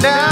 down.